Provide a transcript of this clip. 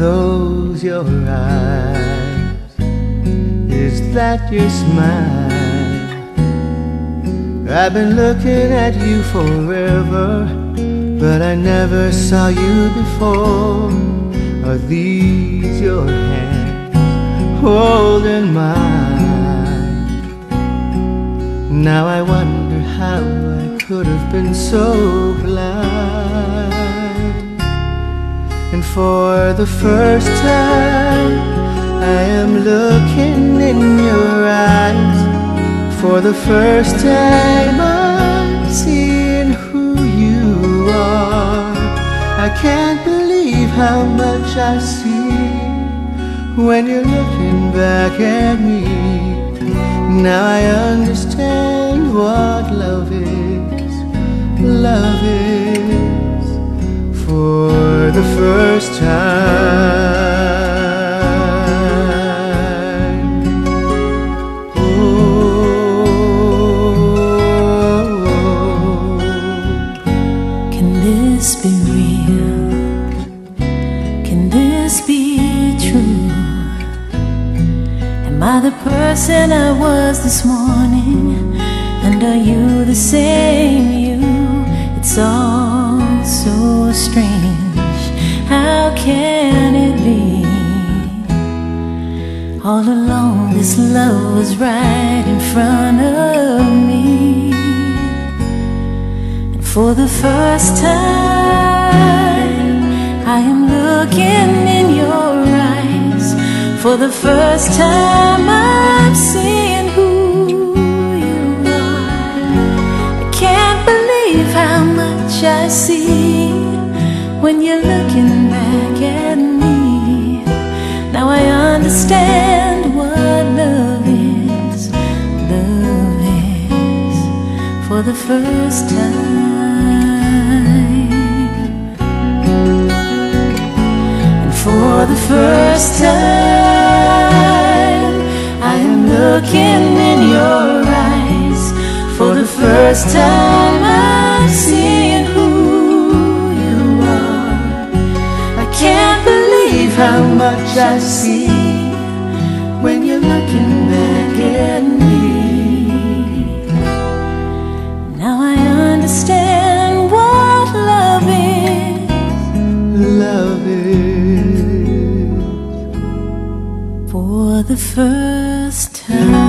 your eyes? Is that your smile? I've been looking at you forever, but I never saw you before. Are these your hands holding mine? Now I wonder how I could have been so blind. For the first time, I am looking in your eyes. For the first time, I'm seeing who you are. I can't believe how much I see when you're looking back at me. Now I understand what love is. Love is the first time. Oh. Can this be real? Can this be true? Am I the person I was this morning? And are you the same you? It's all so strange. Can it be? All along, this love was right in front of me. And for the first time, I am looking in your eyes. For the first time, I'm seeing who you are. I can't believe how much I see when you're looking understand what love is. Love is for the first time. And for the first time, I am looking in your eyes. For the first time, I'm seeing who you are. I can't believe how much I see when you're looking back at me. Now I understand what love is. Love is. for the first time.